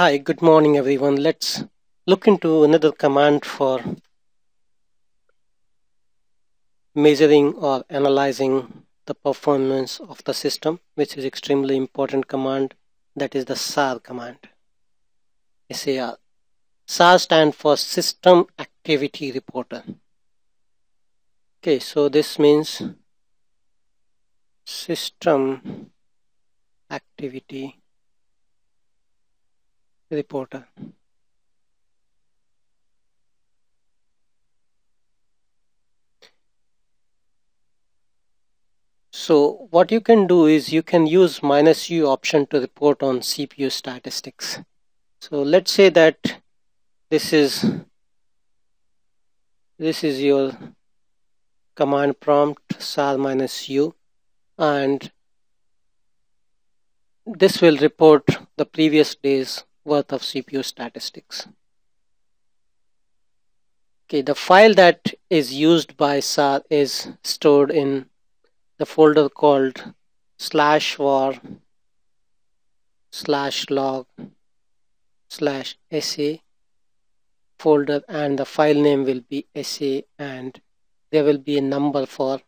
Hi, good morning everyone. Let's look into another command for measuring or analyzing the performance of the system, which is extremely important command. That is the SAR command. SAR. SAR stand for System Activity Reporter. Okay, so this means System Activity reporter. So what you can do is you can use minus u option to report on CPU statistics. So let's say that this is this is your command prompt sar minus u and this will report the previous day's worth of CPU statistics. Okay, the file that is used by SAR is stored in the folder called slash var slash log slash sa folder and the file name will be sa and there will be a number for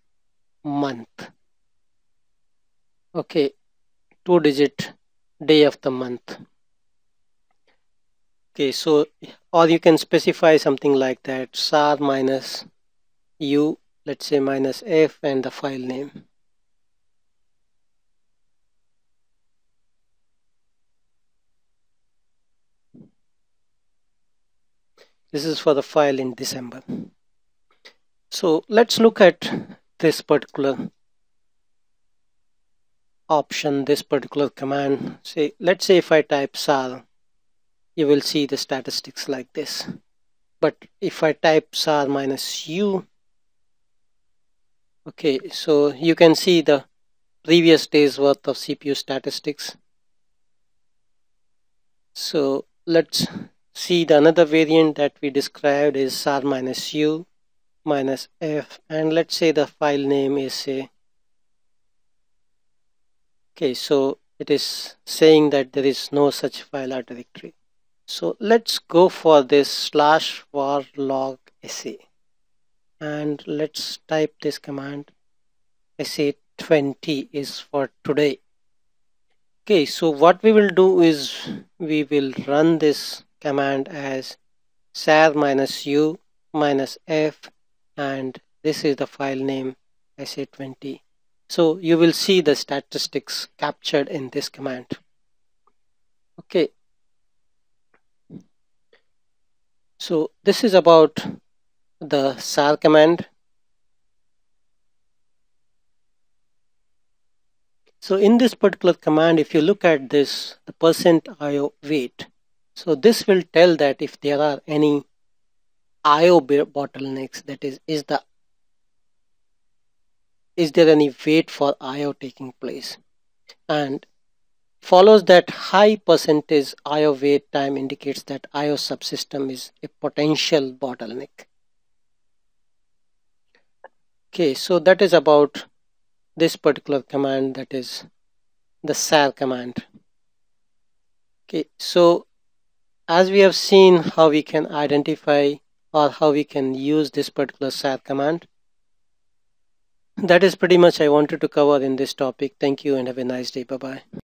month okay two digit day of the month Okay, so or you can specify something like that sar minus u, let's say minus f and the file name. This is for the file in December. So let's look at this particular option, this particular command. Say, let's say if I type sar you will see the statistics like this. But if I type SAR minus U okay so you can see the previous day's worth of CPU statistics. So let's see the another variant that we described is SAR minus U minus F and let's say the file name is say okay so it is saying that there is no such file or directory so let's go for this slash var log sa and let's type this command sa20 is for today. Okay, so what we will do is we will run this command as sar minus u minus f and this is the file name sa20. So you will see the statistics captured in this command. Okay, So this is about the SAR command. So in this particular command, if you look at this, the percent IO wait, so this will tell that if there are any IO bottlenecks, that is, is the is there any wait for IO taking place? And follows that high percentage IO wait time indicates that IO subsystem is a potential bottleneck. Okay, so that is about this particular command that is the SAR command. Okay, so as we have seen how we can identify or how we can use this particular SAR command, that is pretty much I wanted to cover in this topic. Thank you and have a nice day. Bye-bye.